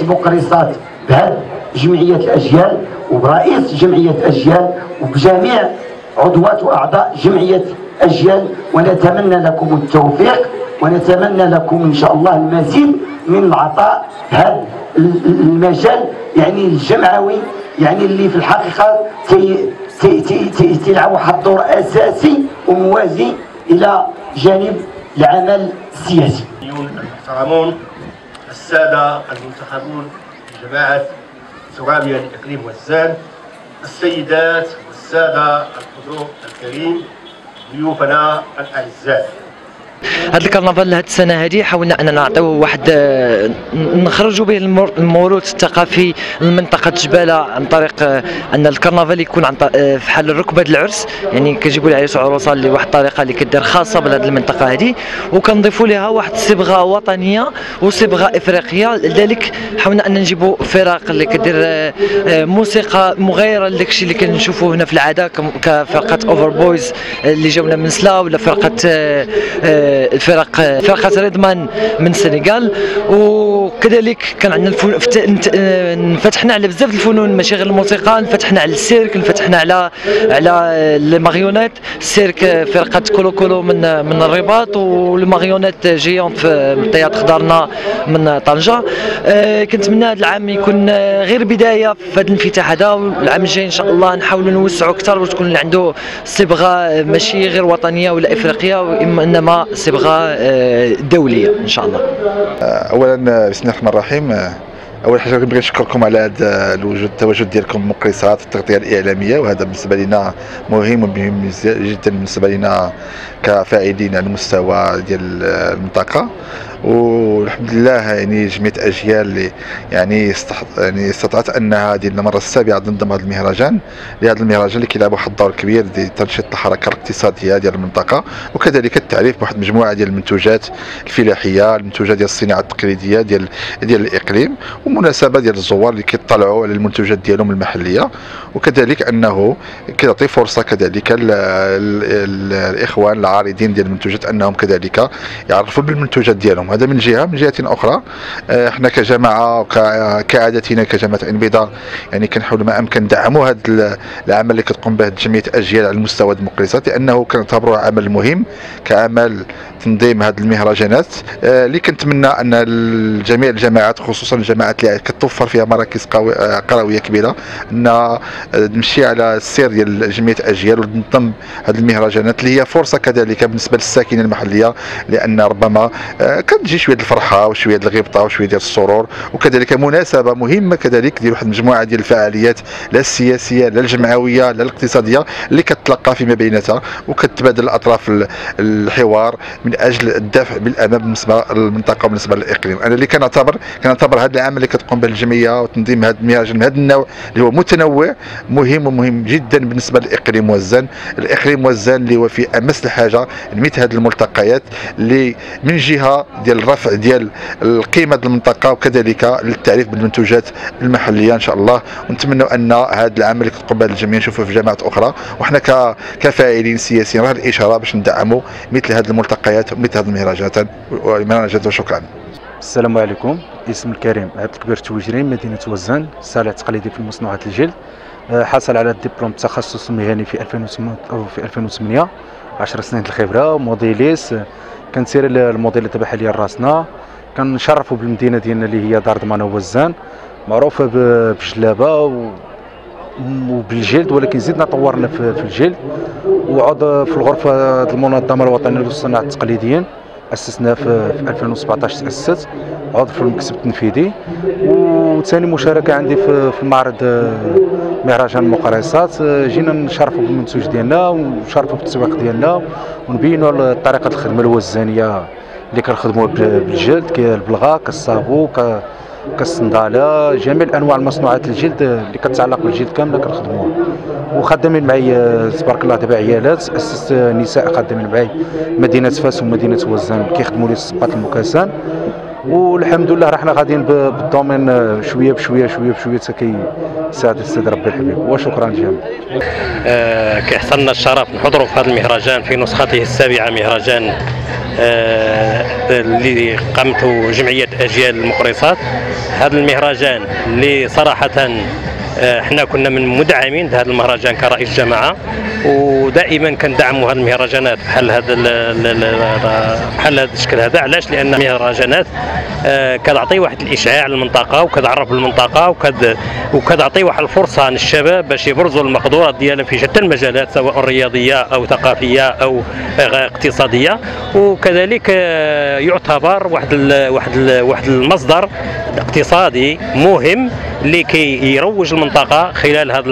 المقرصات بهذه جمعية الأجيال وبرئيس جمعية أجيال وبجميع عضوات وأعضاء جمعية أجيال ونتمنى لكم التوفيق ونتمنى لكم إن شاء الله المزيد من العطاء هذا المجال يعني الجمعوي يعني اللي في الحقيقة تلعب واحد الدور أساسي وموازي إلى جانب العمل السياسي. السادة المنتخبون جماعة سورابيا الإقليم والزان السيدات والسادة الحضور الكريم ضيوفنا الأعزاء. هذا الكرنفال هذه السنة هذه حاولنا أننا نعطيو واحد آه، نخرجوا به الموروث الثقافي لمنطقه جبالة عن طريق آه، أن الكرنفال يكون عن آه، في حال ركبه العرس يعني كنجيبوا العريس والعروسه لواحد الطريقة اللي كدير خاصة بهذه المنطقة هذه وكنضيفوا لها واحد الصبغة وطنية وصبغة إفريقية. لذلك حاولنا أن نجيبوا فرق اللي كدير موسيقى مغايرة لداك الشيء اللي كنشوفوه هنا في العادة كفرقة اوفر بويز اللي جاونا من سلا ولا فرقة الفرق فرقه ريدمان من السنغال وكذلك كان عندنا. انفتحنا على بزاف الفنون ماشي غير الموسيقى انفتحنا على السيرك انفتحنا على على ال marionnette السيرك فرقة كولو كولو من من الرباط وال marionnette géante في théâtre حضرنا من طنجة آه، كنتمنى هذا العام يكون غير بداية في هذا الانفتاح هذا والعام الجاي إن شاء الله نحاولوا نوسعوا أكثر وتكون عنده صبغة ماشي غير وطنية ولا إفريقية إنما صبغة آه، دولية إن شاء الله. اولا بسم الله الرحمن الرحيم. أول حاجة كنبغي نشكركم على هذا الوجود التواجد ديالكم مقرصات التغطية الإعلامية وهذا بالنسبة لنا مهم ومهم جدا بالنسبة لنا كفاعلين على المستوى ديال المنطقة. والحمد لله يعني جمعيه أجيال اللي يعني يعني استطعت انها هذه المرة السابعة تنظم هذا المهرجان لهذا المهرجان اللي كيلعب واحد الدور كبير في تنشيط الحركة الاقتصادية ديال المنطقة وكذلك التعريف بواحد المجموعه ديال المنتوجات الفلاحية المنتوجات ديال الصناعة التقليدية ديال ديال الإقليم ومناسبة ديال الزوار اللي كيطلعوا على المنتوجات ديالهم المحلية. وكذلك أنه كيعطي فرصة كذلك الإخوان العارضين ديال المنتوجات أنهم كذلك يعرفوا بالمنتوجات ديالهم. هذا من جهة من جهة أخرى. آه، إحنا كجماعة كعادتنا كجماعة انبضاء يعني كنحاولوا ما أمكن ندعموا هذا العمل اللي كتقوم به جمعيه أجيال على المستوى الديمقراطي لأنه كنعتبروه عمل مهم كعمل تنظيم هذه المهرجانات. آه، اللي كنتمنى أن جميع الجماعات خصوصا الجماعات اللي كتوفر فيها مراكز آه، قروية كبيرة أن نمشي على السير ديال جمعيه أجيال وتنظم هذه المهرجانات اللي هي فرصة كذلك بالنسبة للساكنة المحلية لأن ربما كتجي شوية الفرحة وشوية الغبطة وشوية ديال السرور وكذلك مناسبة مهمة كذلك ديال واحد المجموعه ديال الفعاليات لا السياسية لا الجمعوية لا الاقتصادية اللي كتلقى فيما بيناتها وكتبادل الأطراف الحوار من أجل الدفع بالأمام بالنسبة للمنطقه وبالنسبة للإقليم. أنا اللي كنعتبر كنعتبر هذا العمل اللي كتقوم به الجمعيه وتنظيم هذا المهرجان من هذا النوع اللي هو متنوع مهم ومهم جدا بالنسبة للإقليم والزان الإقليم والزان اللي هو في أمس الحاجة لمثل هذه الملتقيات اللي من جهة ديال الرفع ديال القيمة ديال المنطقة وكذلك للتعريف بالمنتوجات المحلية إن شاء الله. ونتمنوا أن هذا العمل اللي كتقوم الجميع. نشوفوه في جامعات أخرى. وحنا كفاعلين سياسيين راه الإشارة باش ندعموا مثل هذه الملتقيات ومثل هذه المهرجانات المهرجانات وشكرا. السلام عليكم. اسم الكريم عبد الكبير التويجري مدينة وزان صالح تقليدي في المصنوعات الجلد. آه، حصل على الدبلوم التخصص المهني في 2008 في 2008 10 سنين الخبرة موديليس كنسير الموديل دابا حاليا راسنا. كنشرفوا بالمدينة ديالنا اللي هي دار ضمانه وزان. معروفة بالجلابه وبالجلد ولكن زدنا طورنا في الجلد. وعض في الغرفة المنظمة الوطنية للصناعة التقليديين. أسسنا في 2017 تاسست عضو في المكتب التنفيذي وثاني مشاركة عندي في المعرض آه، مهرجان المقرصات آه، جينا نشرفوا بالمنتوج ديالنا ونشرفوا بالتسويق ديالنا ونبينوا طريقة الخدمة الوزانيه اللي كنخدموها بالجلد كالبلغه كالصابو كالصنداله جميع انواع المصنوعات الجلد اللي كتعلق بالجلد كامله كنخدموها وخدامين معي تبارك الله دابا عيالات اسست نساء خدامين معي مدينة فاس ومدينة وزان كيخدموا لي السباط ال mocassin والحمد لله راه حنا غاديين بال domaine آه، شوية بشوية شوية بشوية حتى كيساعد السيد ربي الحبيب. وشكرا جزيلا آه كيحصلنا الشرف نحضروا في هذا المهرجان في نسخته السابعة مهرجان اللي قامته جمعية أجيال المقرصات. هذا المهرجان اللي صراحة إحنا كنا من مدعمين لهذا المهرجان كرئيس جماعة ودائما كندعموا هذه المهرجانات بحال هذا بحال هذا الشكل هذا. علاش؟ لأن المهرجانات آه، كتعطي واحد الإشعاع للمنطقة وكتعرف بالمنطقة وكد وكتعطي واحد الفرصة للشباب باش يبرزوا المقدورات ديالهم في شتى المجالات سواء رياضية أو ثقافية أو اقتصادية. وكذلك آه، يعتبر واحد واحد واحد المصدر اقتصادي مهم اللي كيروج المنطقة خلال هذه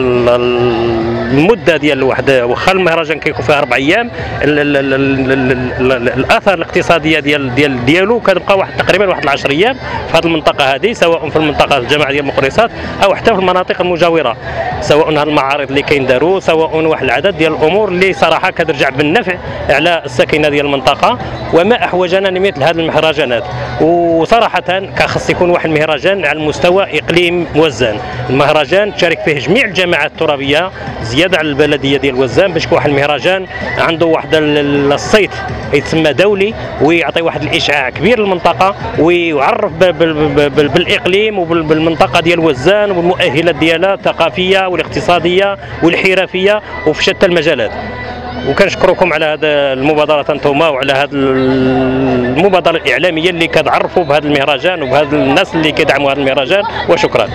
المدة ديال واحد واخا المهرجان كيكون فيها أربع أيام الآثار الاقتصادية ديال ديال ديالو كتبقى واحد تقريبا واحد 10 أيام في هذه المنطقة هذه سواء في المنطقة الجماعه ديال المقرصات أو حتى في المناطق المجاورة سواء هذه المعارض اللي كينداروا سواء واحد العدد ديال الأمور اللي صراحة كترجع بالنفع على الساكنة ديال المنطقة وما أحوجنا لمثل هذه المهرجانات. وصراحه كخص يكون واحد المهرجان على المستوى إقليم وزان المهرجان تشارك فيه جميع الجماعات الترابية زيادة على البلدية ديال وزان باش واحد المهرجان عنده واحد الصيت يتسمى دولي ويعطي واحد الإشعاع كبير للمنطقة ويعرف بالإقليم وبالمنطقه ديال وزان والمؤهلات ديالها الثقافية والاقتصادية والحرفية وفي شتى المجالات. وكنشكركم على هذا المبادرة أنتم وعلى هذه المبادرة الإعلامية اللي كتعرفوا بهذا المهرجان وبهذا الناس اللي كيدعموا هذا المهرجان وشكرا.